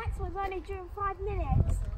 next one's only doing five minutes.